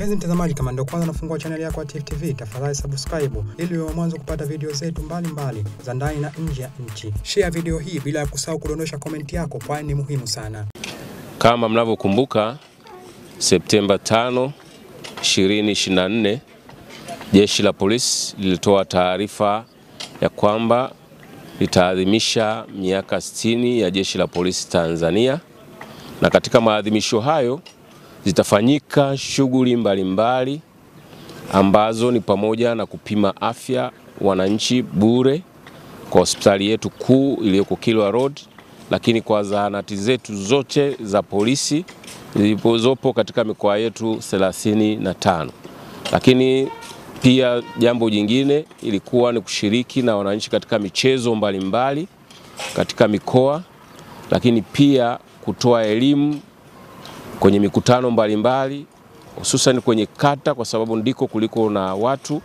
Mpenzi mtazamaji, kama ndio kwanza nafungua chaneli yako ya Tifu TV, tafadhali subscribe ili uwe mwanzo kupata video zetu mbalimbali za ndani na nje ya nchi. Share video hii bila ya kusahau kudondosha komenti yako, kwani ni muhimu sana. Kama mnavyokumbuka Septemba 5, 2024 jeshi la polisi lilitoa taarifa ya kwamba litaadhimisha miaka 60 ya jeshi la polisi Tanzania, na katika maadhimisho hayo zitafanyika shughuli mbalimbali ambazo ni pamoja na kupima afya wananchi bure kwa hospitali yetu kuu iliyoko Kilwa Road, lakini kwa zahanati zetu zote za polisi zilizopo katika mikoa yetu 35. Lakini pia jambo jingine ilikuwa ni kushiriki na wananchi katika michezo mbalimbali mbali, katika mikoa, lakini pia kutoa elimu kwenye mikutano mbalimbali hususan kwenye kata, kwa sababu ndiko kuliko na watu,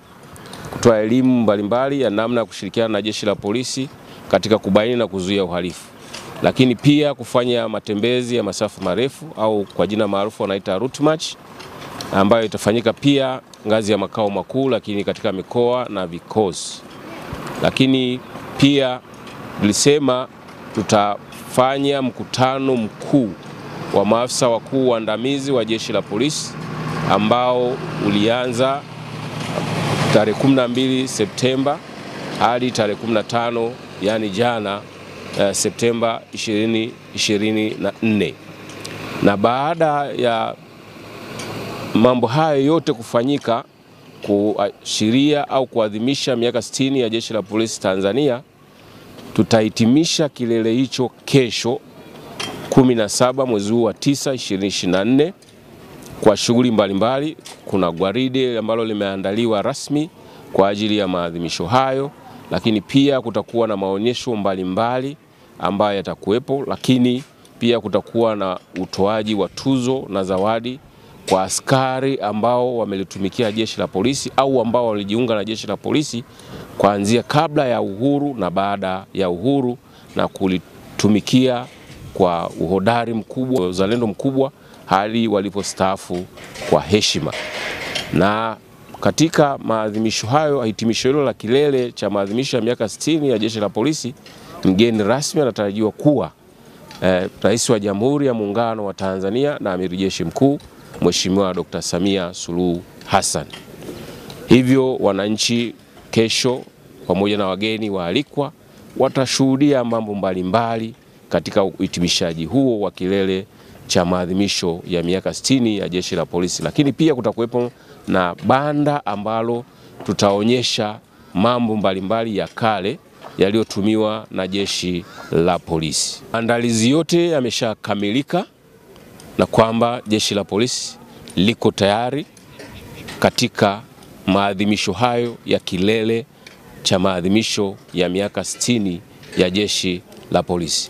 kutoa elimu mbalimbali ya namna ya kushirikiana na jeshi la polisi katika kubaini na kuzuia uhalifu, lakini pia kufanya matembezi ya masafa marefu au kwa jina maarufu wanaita route march, ambayo itafanyika pia ngazi ya makao makuu, lakini katika mikoa na vikosi. Lakini pia tulisema tutafanya mkutano mkuu wa maafisa wakuu waandamizi wa jeshi la polisi ambao ulianza tarehe 12 Septemba hadi tarehe 15 yani jana uh, Septemba 2024 na baada ya mambo hayo yote kufanyika kuashiria au kuadhimisha miaka 60 ya jeshi la polisi Tanzania, tutahitimisha kilele hicho kesho 17 mwezi huu wa 9 2024 kwa shughuli mbalimbali. Kuna gwaride ambalo limeandaliwa rasmi kwa ajili ya maadhimisho hayo, lakini pia kutakuwa na maonyesho mbalimbali ambayo yatakuwepo, lakini pia kutakuwa na utoaji wa tuzo na zawadi kwa askari ambao wamelitumikia jeshi la polisi au ambao walijiunga na jeshi la polisi kuanzia kabla ya uhuru na baada ya uhuru na kulitumikia kwa uhodari mkubwa, uzalendo mkubwa hadi walipostaafu kwa heshima. Na katika maadhimisho hayo, hitimisho hilo la kilele cha maadhimisho ya miaka 60 ya jeshi la polisi, mgeni rasmi anatarajiwa kuwa eh, Rais wa Jamhuri ya Muungano wa Tanzania na Amiri Jeshi Mkuu Mheshimiwa Dr. Samia Suluhu Hassan. Hivyo wananchi kesho pamoja na wageni waalikwa watashuhudia mambo mbalimbali katika uhitimishaji huo wa kilele cha maadhimisho ya miaka 60 ya jeshi la polisi, lakini pia kutakuwepo na banda ambalo tutaonyesha mambo mbalimbali ya kale yaliyotumiwa na jeshi la polisi. Maandalizi yote yameshakamilika na kwamba jeshi la polisi liko tayari katika maadhimisho hayo ya kilele cha maadhimisho ya miaka 60 ya jeshi la polisi.